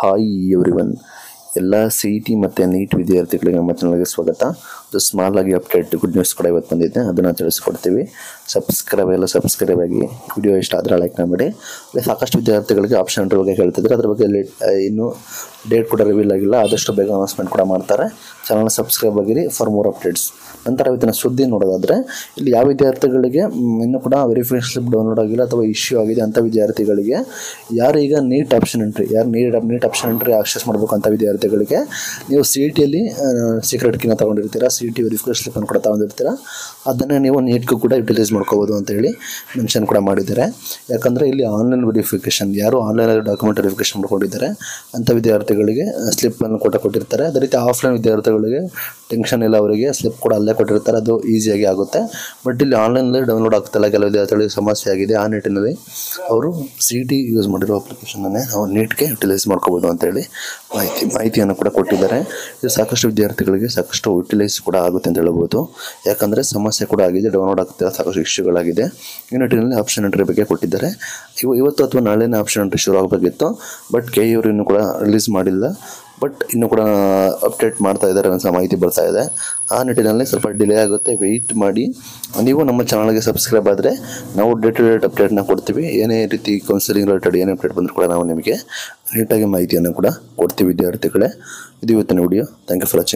Hi everyone. ಎಲ್ಲ C E T ಮತ್ತು NEET ವಿದ್ಯಾರ್ಥಿಗಳಿಗೆ ನಮ್ಮ ಸ್ವಾಗತ. ಅದು ಸ್ಮಾಲ್ ಆಗಿ ಅಪ್ಡೇಟ್ ಗುಡ್ ನ್ಯೂಸ್ ಕೂಡ ಇವತ್ತು ಬಂದಿದೆ. ಅದನ್ನು ತಿಳಿಸ್ಕೊಡ್ತೀವಿ. ಸಬ್ಸ್ಕ್ರೈಬ್ ಎಲ್ಲ ಸಬ್ಸ್ಕ್ರೈಬ್ ಆಗಿ ವಿಡಿಯೋ ಇಷ್ಟ ಆದರೆ ಲೈಕ್ ಮಾಡಿ ಸಾಕಷ್ಟು ವಿದ್ಯಾರ್ಥಿಗಳಿಗೆ ಆಪ್ಷನ್ ಬಗ್ಗೆ ಹೇಳ್ತಿದ್ರು ಅದ್ರ ಬಗ್ಗೆ ಇನ್ನೂ ಡೇಟ್ ಕೂಡ ರಿವೀಲ್ ಆಗಿಲ್ಲ. ಆದಷ್ಟು ಬೇಗ ಅನೌನ್ಸ್ಮೆಂಟ್ ಕೂಡ ಮಾಡ್ತಾರೆ. ಚಾನಲ್ ಸಬ್ಸ್ಕ್ರೈಬ್ ಆಗಿರಿ ಫಾರ್ ಮೋರ್ ಅಪ್ಡೇಟ್ಸ್ ನಂತರ ಇವತ್ತಿನ ಸುದ್ದಿ ನೋಡೋದಾದರೆ, ಇಲ್ಲಿ ಯಾವ ವಿದ್ಯಾರ್ಥಿಗಳಿಗೆ ಇನ್ನೂ ಕೂಡ ವೆರಿಫಿಕೇಶನ್ ಸ್ಲಿಪ್ ಡೌನ್ಲೋಡ್ ಆಗಿಲ್ಲ ಅಥವಾ ಇಶ್ಯೂ ಆಗಿದೆ ಅಂಥ ವಿದ್ಯಾರ್ಥಿಗಳಿಗೆ, ಯಾರೀಗ ನೀಟ್ ಆಪ್ಷನ್ ಎಂಟ್ರಿ ಯಾರು NEET NEET option entry access ಮಾಡಬೇಕು ಅಂತ ವಿದ್ಯಾರ್ಥಿಗಳಿಗೆ ನೀವು ಸಿ ಇ ಟಿಯಲ್ಲಿ ಸೀಕ್ರೆಟ್ ಕೀನ ತೊಗೊಂಡಿರ್ತೀರಾ ಸಿ ಇ ಟಿ ವೆರಿಫಿಕೇಶನ್ ಸ್ಲಿಪ್ಪನ್ನು ಕೂಡ ತೊಗೊಂಡಿರ್ತೀರಾ, ಅದನ್ನು ನೀವು ನೀಟ್ಗೂ ಕೂಡ ಯುಟಿಲೈಸ್ ಮಾಡ್ಕೋಬೋದು ಅಂತೇಳಿ ಮೆನ್ಷನ್ ಕೂಡ ಮಾಡಿದ್ದಾರೆ. ಯಾಕಂದರೆ ಇಲ್ಲಿ ಆನ್ಲೈನ್ ವೆರಿಫಿಕೇಷನ್ ಯಾರು ಆನ್ಲೈನಲ್ಲಿ ಡಾಕ್ಯುಮೆಂಟ್ ವೆರಿಫಿಕೇಷನ್ ಮಾಡ್ಕೊಂಡಿದ್ದಾರೆ, ಅಂಥ ವಿದ್ಯಾರ್ಥಿಗಳಿಗೆ ಸ್ಲಿಪ್ಪನ್ನು ಕೂಡ ಕೊಟ್ಟಿರ್ತಾರೆ. ಅದೇ ರೀತಿ ಆಫ್ಲೈನ್ ವಿದ್ಯಾರ್ಥಿಗಳಿಗೆ ಟೆನ್ಷನ್ ಇಲ್ಲ ಅವರಿಗೆ ಸ್ಲಿಪ್ ಕೂಡ ಅಲ್ಲೇ ಕೊಟ್ಟಿರ್ತಾರೆ. ಅದು ಈಸಿಯಾಗಿ ಆಗುತ್ತೆ. ಬಟ್ ಇಲ್ಲಿ ಆನ್ಲೈನಲ್ಲಿ ಡೌನ್ಲೋಡ್ ಆಗ್ತಿಲ್ಲ. ಕೆಲವು ವಿದ್ಯಾರ್ಥಿಗಳಿಗೆ ಸಮಸ್ಯೆ ಆಗಿದೆ. ಆ ನಿಟ್ಟಿನಲ್ಲಿ ಅವರು ಸಿ ಟಿ ಯೂಸ್ ಮಾಡಿರೋ ಅಪ್ಲಿಕೇಶನನ್ನೇ ನಾವು ನೀಟ್ಗೆ ಯುಟಿಲೈಸ್ ಮಾಡ್ಕೋಬೋದು ಅಂತೇಳಿ ಮಾಹಿತಿ ಮಾಹಿತಿಯನ್ನು ಕೂಡ ಕೊಟ್ಟಿದ್ದಾರೆ. ಇದು ಸಾಕಷ್ಟು ವಿದ್ಯಾರ್ಥಿಗಳಿಗೆ ಸಾಕಷ್ಟು ಯುಟಿಲೈಸ್ ಕೂಡ ಆಗುತ್ತೆ ಅಂತ ಹೇಳ್ಬೋದು. ಯಾಕಂದರೆ ಸಮಸ್ಯೆ ಕೂಡ ಆಗಿದೆ ಡೌನ್ಲೋಡ್ ಆಗ್ತಿಲ್ಲ, ಸಾಕಷ್ಟು ಇಶ್ಯೂಗಳಾಗಿದೆ. ಈ ಆಪ್ಷನ್ ಎಂಟ್ರಿ ಬಗ್ಗೆ ಕೊಟ್ಟಿದ್ದಾರೆ. ಇವ ಇವತ್ತು ಅಥವಾ ನಾಳೆನೇ ಆಪ್ಷನ್ ಎಂಟ್ರಿ ಶುರು ಆಗಬೇಕಿತ್ತು ಬಟ್ ಕೆ ಇವರು ಇನ್ನೂ ಕೂಡ ರಿಲೀಸ್ ಮಾಡಿಲ್ಲ. ಬಟ್ ಇನ್ನು ಕೂಡ ಅಪ್ಡೇಟ್ ಮಾಡ್ತಾ ಇದ್ದಾರೆ, ಅನ್ನೋ ಮಾಹಿತಿ ಬರ್ತಾ ಇದೆ. ಆ ನಿಟ್ಟಿನಲ್ಲಿ ಸ್ವಲ್ಪ ಡಿಲೇ ಆಗುತ್ತೆ. ವೆಯ್ಟ್ ಮಾಡಿ. ನೀವು ನಮ್ಮ ಚಾನಲ್ಗೆ ಸಬ್ಸ್ಕ್ರೈಬ್ ಆದರೆ ನಾವು ಡೇ ಟು ಡೇಟ್ ಅಪ್ಡೇಟ್ನ ಕೊಡ್ತೀವಿ. ಏನೇ ರೀತಿ ಕೌನ್ಸಿಲಿಂಗ್ ರಿಲೇಟೆಡ್ ಏನೇ ಅಪ್ಡೇಟ್ ಬಂದರೂ ಕೂಡ ನಾವು ನಿಮಗೆ ನೀಟಾಗಿ ಮಾಹಿತಿಯನ್ನು ಕೂಡ ಕೊಡ್ತೀವಿ, ವಿದ್ಯಾರ್ಥಿಗಳೇ. ಇದು ಇವತ್ತಿನ video thank you for watching